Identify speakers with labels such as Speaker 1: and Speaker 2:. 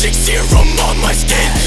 Speaker 1: magic serum on my skin.